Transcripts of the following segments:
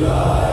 Yeah.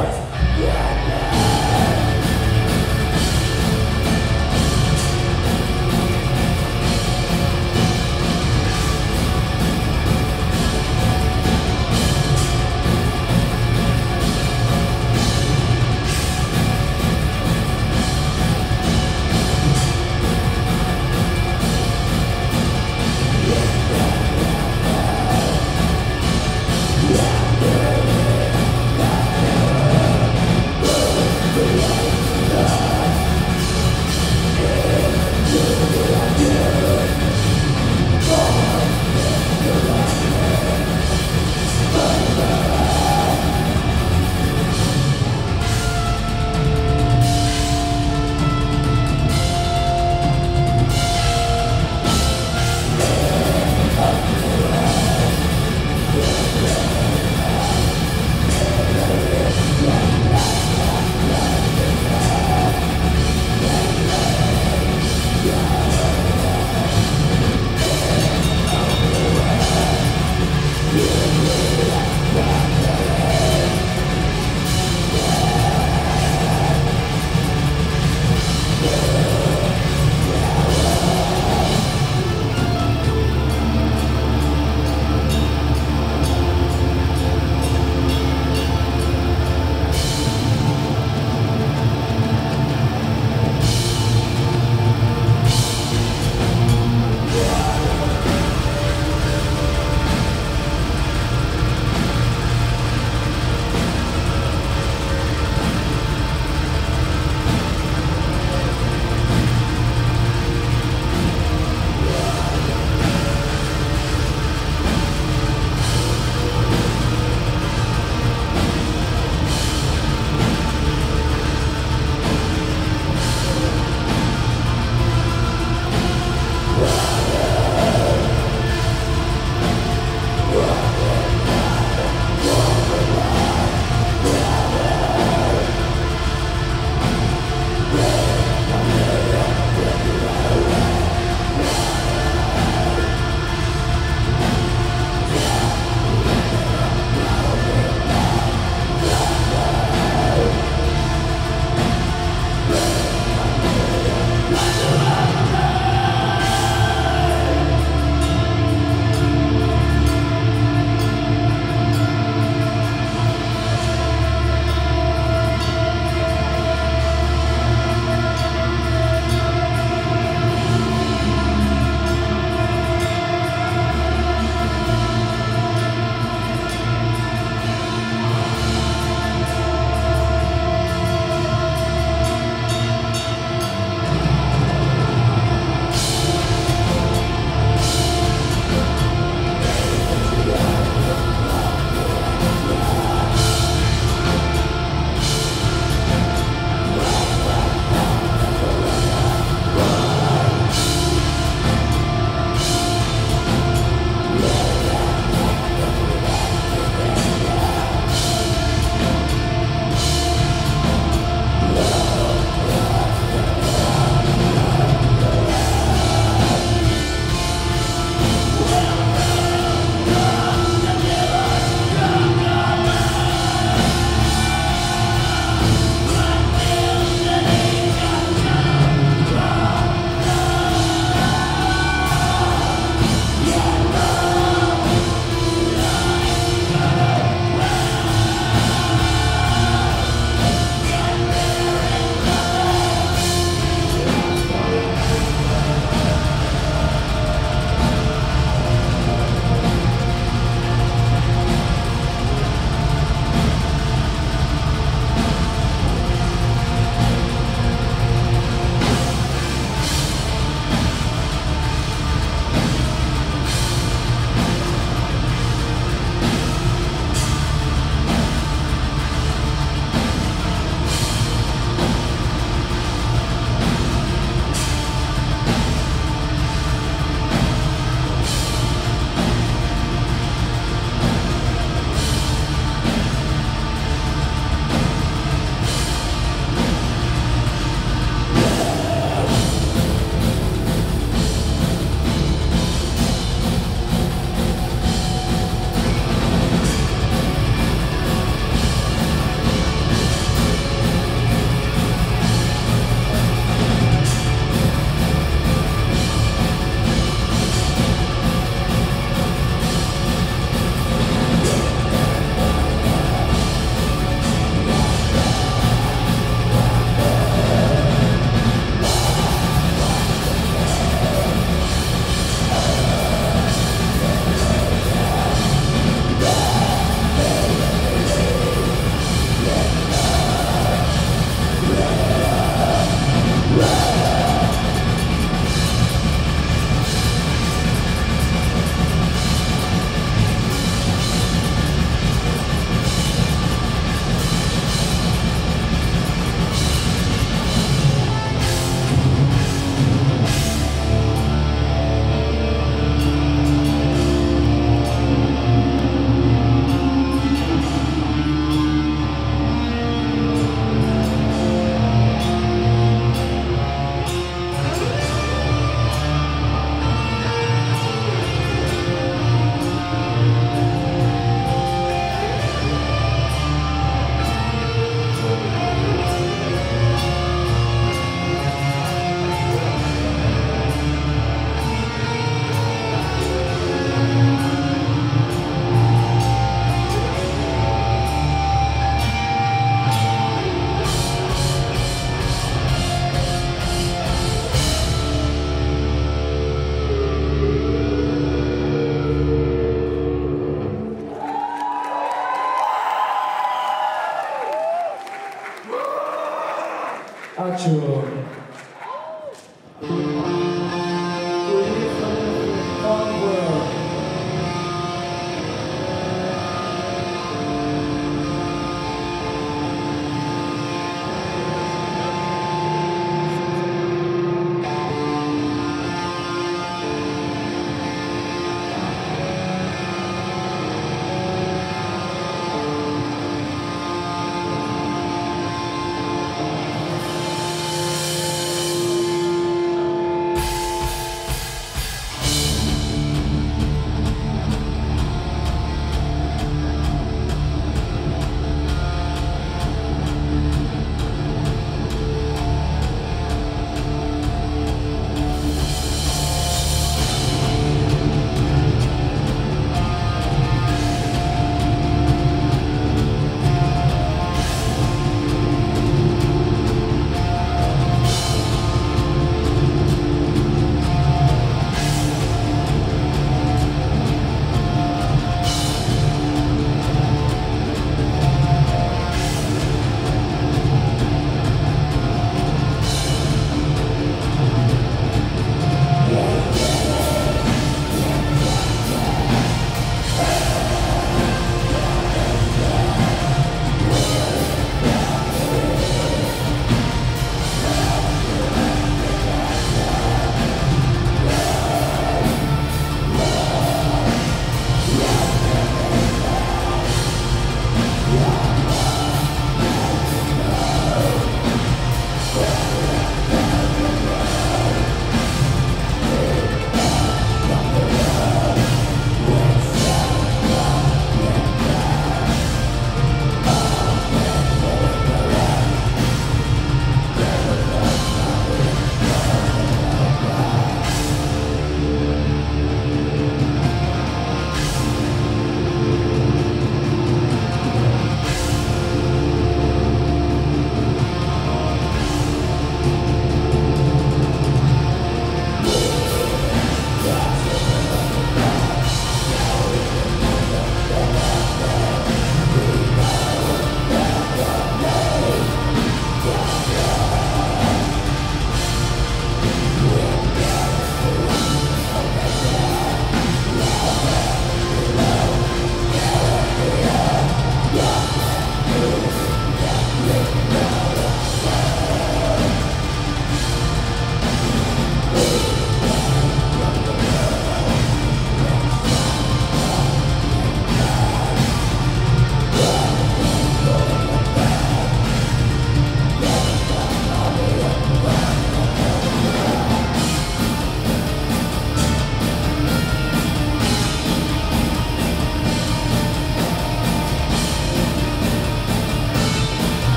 Action.